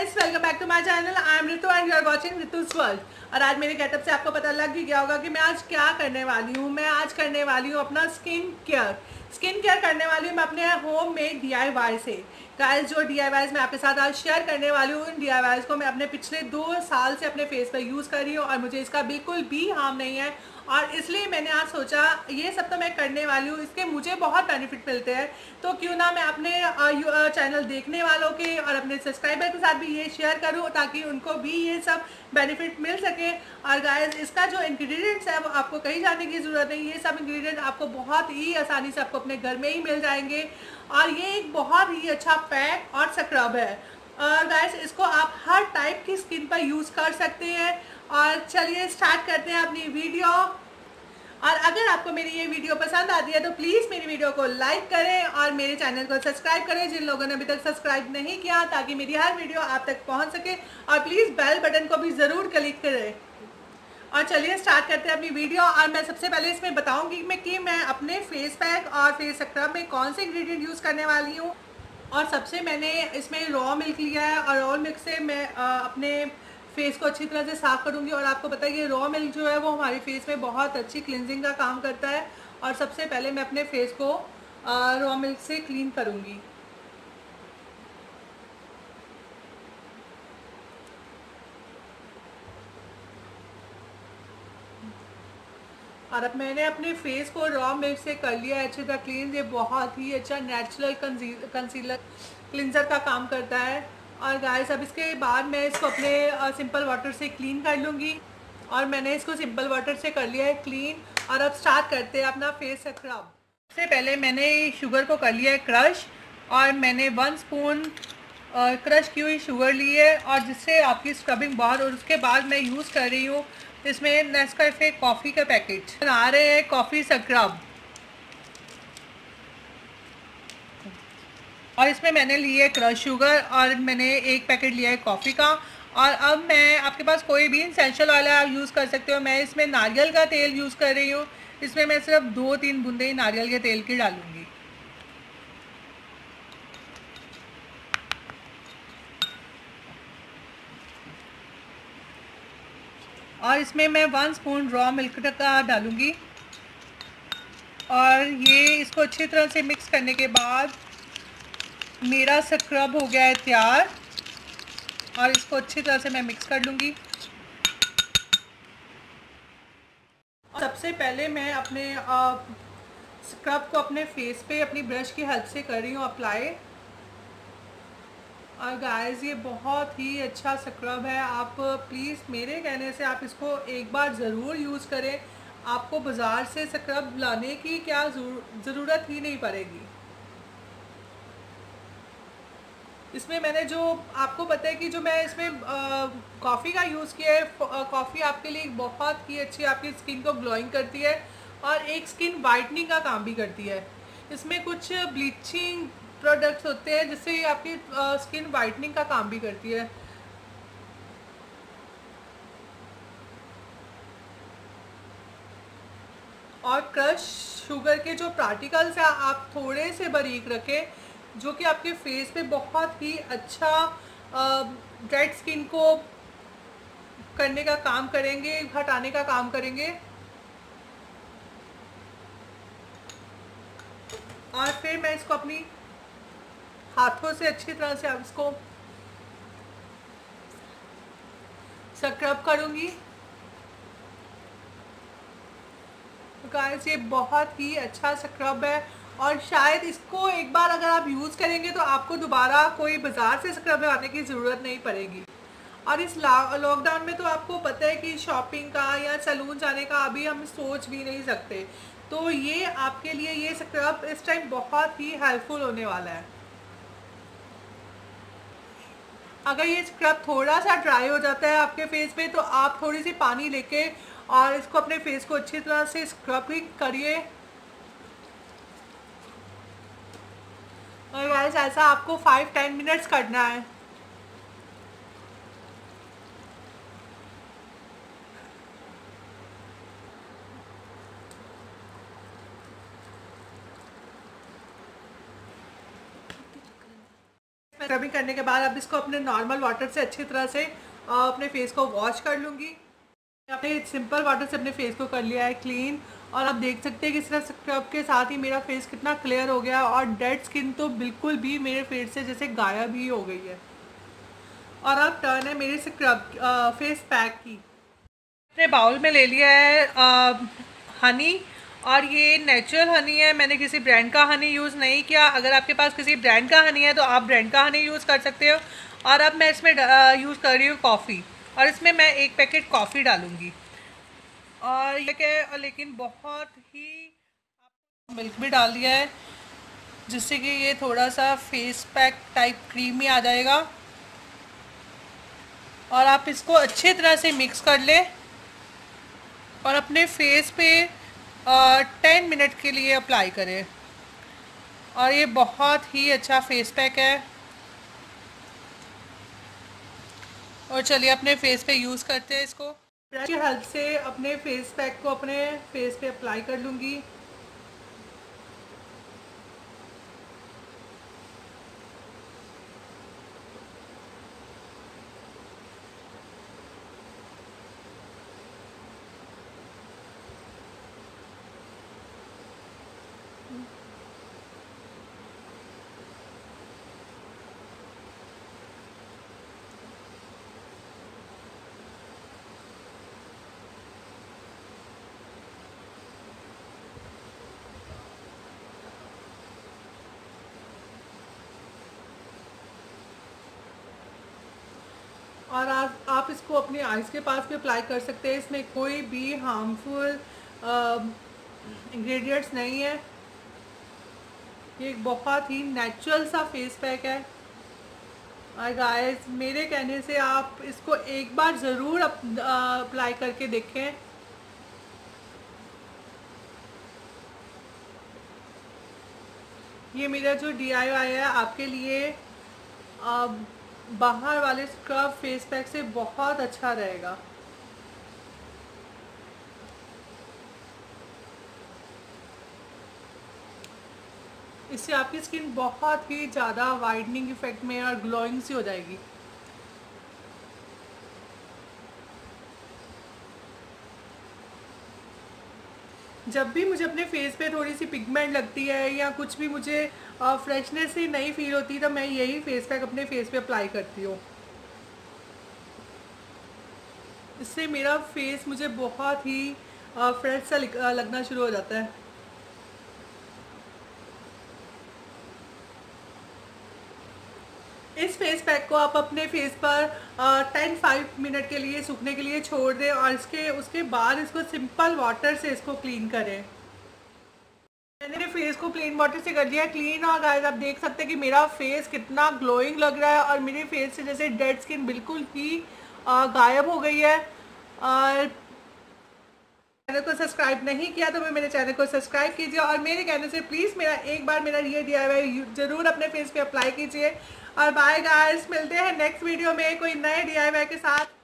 Guys welcome back to my channel I am Ritu and you are watching Ritu's world और आज मेरे getup से आपको पता लग ही गया होगा कि मैं आज क्या करने वाली हूँ। मैं आज करने वाली हूँ अपना स्किन केयर स्किन केयर करने वाली हूँ, मैं अपने होम मेड डीआईवाई से। गाइस जो डी आई मैं आपके साथ आज शेयर करने वाली हूँ, उन डी को मैं अपने पिछले दो साल से अपने फेस पर यूज़ कर रही हूँ और मुझे इसका बिल्कुल भी हार्म नहीं है। और इसलिए मैंने आज सोचा, ये सब तो मैं करने वाली हूँ, इसके मुझे बहुत बेनिफिट मिलते हैं। तो क्यों ना मैं अपने चैनल देखने वालों के और अपने सब्सक्राइबर के साथ भी ये शेयर करूँ, ताकि उनको भी ये सब बेनिफिट मिल सके। और गाइस इसका जो इंग्रेडिएंट्स है, वो आपको कहीं जाने की ज़रूरत नहीं ये सब इंग्रेडिएंट आपको बहुत ही आसानी से आपको अपने घर में ही मिल जाएँगे। और ये एक बहुत ही अच्छा पैक और स्क्रब है। और गाइस इसको आप हर टाइप की स्किन पर यूज़ कर सकते हैं। और चलिए स्टार्ट करते हैं अपनी वीडियो और अगर आपको मेरी ये वीडियो पसंद आती है तो प्लीज़ मेरी वीडियो को लाइक करें और मेरे चैनल को सब्सक्राइब करें, जिन लोगों ने अभी तक सब्सक्राइब नहीं किया, ताकि मेरी हर वीडियो आप तक पहुँच सके। और प्लीज़ बेल बटन को भी ज़रूर क्लिक करें। और चलिए स्टार्ट करते हैं अपनी वीडियो और मैं सबसे पहले इसमें बताऊँगी मैं कि मैं अपने फेस पैक और फेस स्क्रब में कौन से इंग्रेडिएंट यूज़ करने वाली हूँ। और सबसे मैंने इसमें रॉ मिल्क लिया है और रॉ मिल्क से मैं अपने फेस को अच्छी तरह से साफ़ करूँगी और आपको पता है कि रॉ मिल्क जो है वो हमारे फेस में बहुत अच्छी क्लिनजिंग का काम करता है। और सबसे पहले मैं अपने फेस को रॉ मिल्क से क्लीन करूँगी। और अब मैंने अपने फेस को रॉ मिल्क से कर लिया है, अच्छे तरह क्लीन ये बहुत ही अच्छा नेचुरल कंसीलर क्लिनजर का काम करता है। और गाइस अब इसके बाद मैं इसको अपने सिंपल वाटर से क्लीन कर लूँगी। और मैंने इसको सिंपल वाटर से कर लिया है क्लीन और अब स्टार्ट करते हैं अपना फेस स्क्रब सबसे पहले मैंने शुगर को कर लिया है क्रश और मैंने वन स्पून क्रश की हुई शुगर ली है। और जिससे आपकी स्क्रबिंग बहुत, और उसके बाद मैं यूज़ कर रही हूँ इसमें नेस्कैफे कॉफ़ी का पैकेट बना रहे हैं कॉफ़ी स्क्रब और इसमें मैंने लिए क्रश शुगर और मैंने एक पैकेट लिया है कॉफ़ी का। और अब मैं, आपके पास कोई भी इंसेंशियल ऑयल आप यूज़ कर सकते हो। मैं इसमें नारियल का तेल यूज़ कर रही हूँ। इसमें मैं सिर्फ़ दो तीन बूंदे ही नारियल के तेल की डालूँगी। और इसमें मैं वन स्पून रॉ मिल्क का डालूँगी। और ये इसको अच्छी तरह से मिक्स करने के बाद मेरा स्क्रब हो गया है तैयार। और इसको अच्छी तरह से मैं मिक्स कर लूँगी। सबसे पहले मैं अपने स्क्रब को अपने फेस पे, अपनी ब्रश की हेल्प से कर रही हूँ अप्लाई और गाइस ये बहुत ही अच्छा स्क्रब है। आप प्लीज़ मेरे कहने से आप इसको एक बार ज़रूर यूज़ करें। आपको बाज़ार से स्क्रब लाने की क्या ज़रूरत ही नहीं पड़ेगी। इसमें मैंने जो, आपको पता है कि जो मैं इसमें कॉफ़ी का यूज़ किया है कॉफ़ी आपके लिए बहुत ही अच्छी, आपकी स्किन को ग्लोइंग करती है और एक स्किन वाइटनिंग का काम भी करती है। इसमें कुछ ब्लीचिंग प्रोडक्ट्स होते हैं जिससे आपकी स्किन वाइटनिंग का काम भी करती है। और क्रश शुगर के जो पार्टिकल्स हैं, आप थोड़े से बारीक रखें, जो कि आपके फेस पे बहुत ही अच्छा डेड स्किन को करने का काम करेंगे, हटाने का काम करेंगे। और फिर मैं इसको अपनी हाथों से अच्छी तरह से अब इसको स्क्रब करूँगी। तो गाइस ये बहुत ही अच्छा स्क्रब है और शायद इसको एक बार अगर आप यूज़ करेंगे तो आपको दोबारा कोई बाज़ार से स्क्रब लगाने की ज़रूरत नहीं पड़ेगी। और इस लॉकडाउन में तो आपको पता है कि शॉपिंग का या सलून जाने का अभी हम सोच भी नहीं सकते। तो ये आपके लिए ये स्क्रब इस टाइम बहुत ही हेल्पफुल होने वाला है। अगर ये स्क्रब थोड़ा सा ड्राई हो जाता है आपके फेस पे तो आप थोड़ी सी पानी लेके और इसको अपने फेस को अच्छी तरह से स्क्रब भी करिए। और ऐसा आपको फाइव टेन मिनट्स करना है। स्क्रबिंग करने के बाद अब इसको अपने नॉर्मल वाटर से अच्छी तरह से अपने फेस को वॉश कर लूँगी। अपने सिंपल वाटर से अपने फेस को कर लिया है क्लीन और आप देख सकते हैं कि तरह स्क्रब के साथ ही मेरा फेस कितना क्लियर हो गया और डेड स्किन तो बिल्कुल भी मेरे फेस से जैसे गायब ही हो गई है। और अब टर्न है मेरे स्क्रब फेस पैक की। अपने बाउल में ले लिया है आ, हनी और ये नेचुरल हनी है, मैंने किसी ब्रांड का हनी यूज़ नहीं किया। अगर आपके पास किसी ब्रांड का हनी है तो आप ब्रांड का हनी यूज़ कर सकते हो। और अब मैं इसमें यूज़ कर रही हूँ कॉफ़ी और इसमें मैं एक पैकेट कॉफ़ी डालूँगी। और ये क्या है? लेकिन बहुत ही मिल्क भी डाल दिया है, जिससे कि ये थोड़ा सा फेस पैक टाइप क्रीमी आ जाएगा। और आप इसको अच्छी तरह से मिक्स कर लें। और अपने फेस पे टेन मिनट के लिए अप्लाई करें। और ये बहुत ही अच्छा फेस पैक है। और चलिए अपने फेस पे यूज़ करते हैं इसको। ब्रश की हेल्प से अपने फेस पैक को अपने फेस पे अप्लाई कर लूँगी। और आप आप इसको अपने आइज़ के पास भी अप्लाई कर सकते हैं। इसमें कोई भी हार्मफुल इंग्रेडिएंट्स नहीं है। ये एक बहुत ही नेचुरल सा फेस पैक है। और गाइस मेरे कहने से आप इसको एक बार ज़रूर अप्लाई करके देखें। ये मेरा जो डी है आपके लिए आ, बाहर वाले स्क्रब फेस पैक से बहुत अच्छा रहेगा। इससे आपकी स्किन बहुत ही ज़्यादा वाइडनिंग इफ़ेक्ट में और ग्लोइंग सी हो जाएगी। जब भी मुझे अपने फेस पे थोड़ी सी पिगमेंट लगती है या कुछ भी मुझे फ्रेशनेस ही नहीं फील होती तो मैं यही फेस पैक अपने फेस पे अप्लाई करती हूँ। इससे मेरा फेस मुझे बहुत ही फ्रेश सा लगना शुरू हो जाता है। इस फेस पैक को आप अपने फेस पर टेन फाइव मिनट के लिए, सूखने के लिए छोड़ दें और इसके, उसके बाद इसको सिंपल वाटर से इसको क्लीन करें। मैंने फेस को क्लीन वाटर से कर लिया क्लीन और गाइस आप देख सकते हैं कि मेरा फेस कितना ग्लोइंग लग रहा है और मेरे फेस से जैसे डेड स्किन बिल्कुल ही गायब हो गई है। और चैनल को सब्सक्राइब नहीं किया तो मैं मेरे चैनल को सब्सक्राइब कीजिए और मेरे कहने से प्लीज़ मेरा एक बार मेरा ये डी ज़रूर अपने फेस पे अप्लाई कीजिए। और बाय गाइस मिलते हैं नेक्स्ट वीडियो में कोई नए डी के साथ।